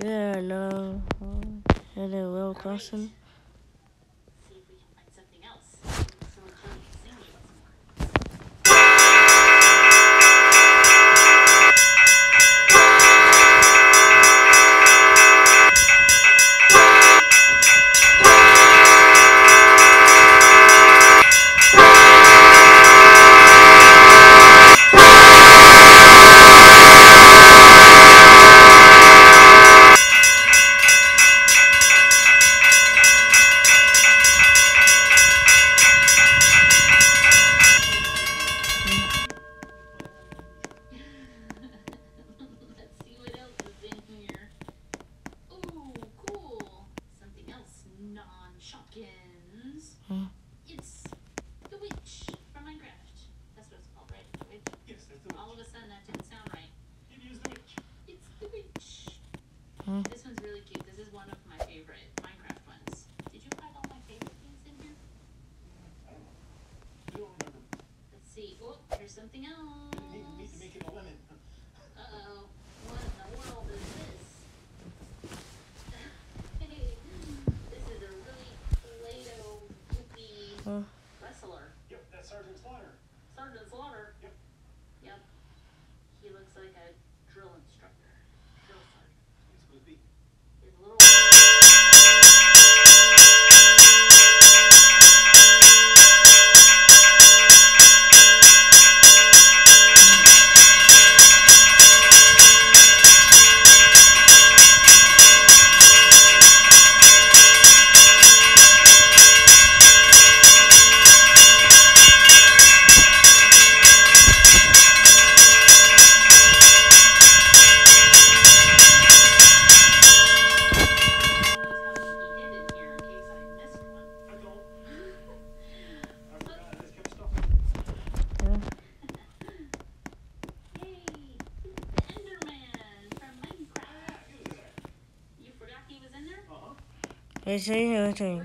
Yeah, no. And it will cost him. 谁谁谁？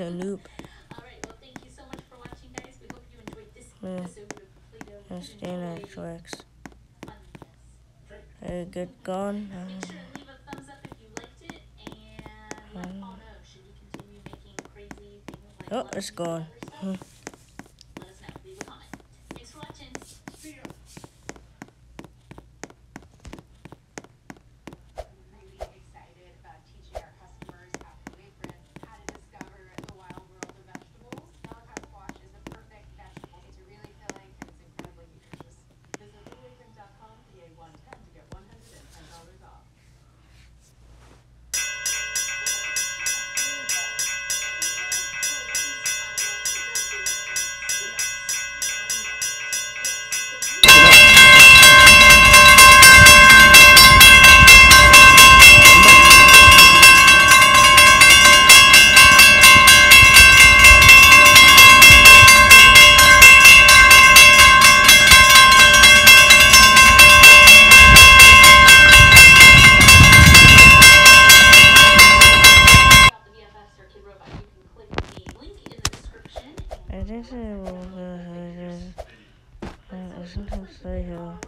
a loop. Alright, well, thank you so much for watching, guys. We hope you enjoyed this yeah. of Play-Doh. Stay. Very good gone. Make sure leave a thumbs up if you liked it, and let Paul know. Should we continue making crazy things like Oh, it's gone. 诶，这是我的孩子，嗯，我是不是睡着了？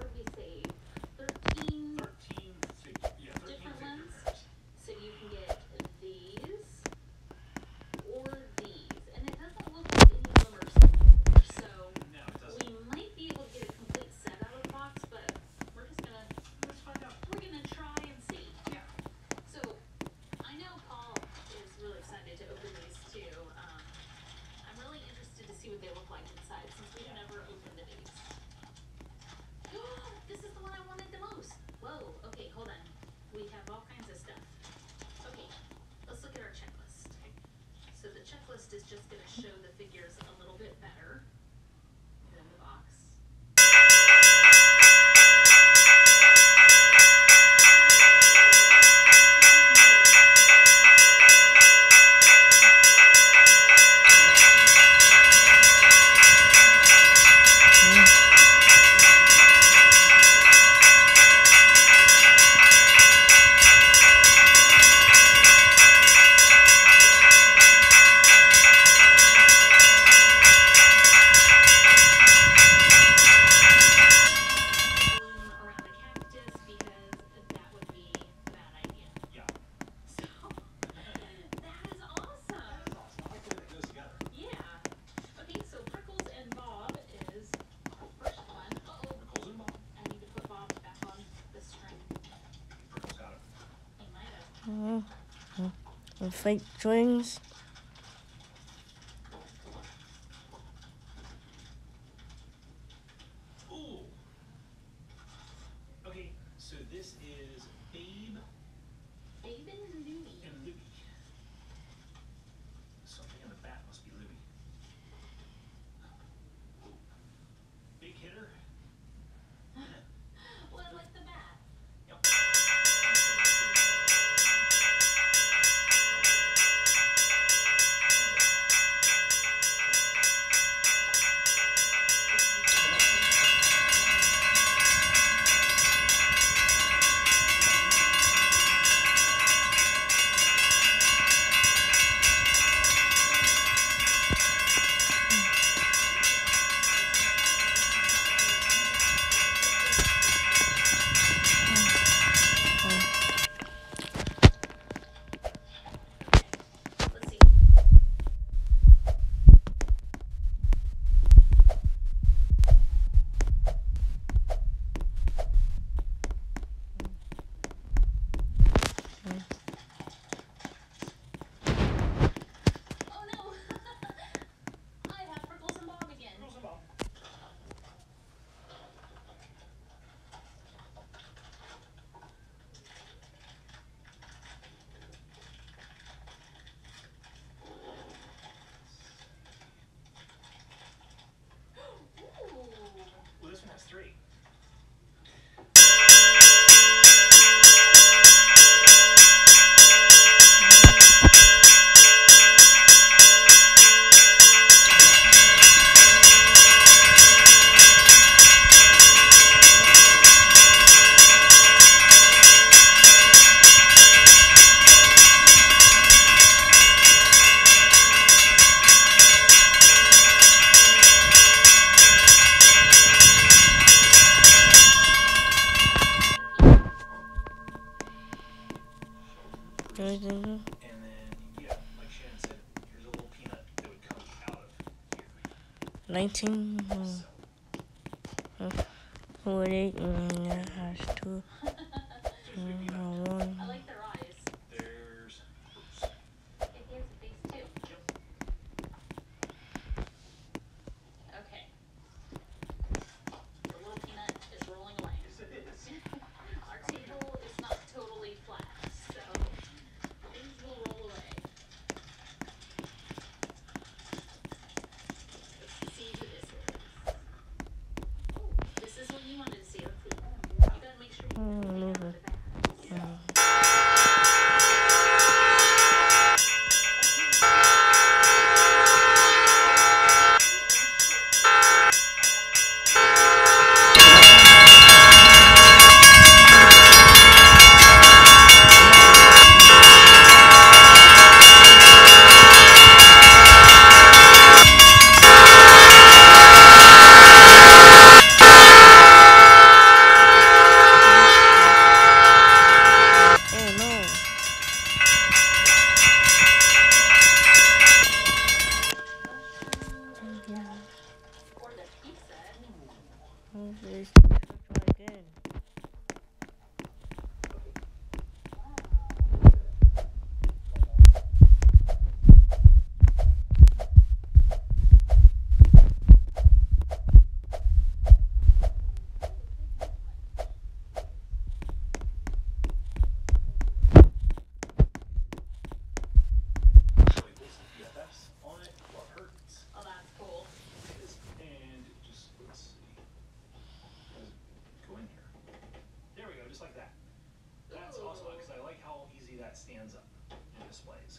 is just going to show the Fake strings. just like that. That's awesome because I like how easy that stands up and displays.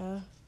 Huh?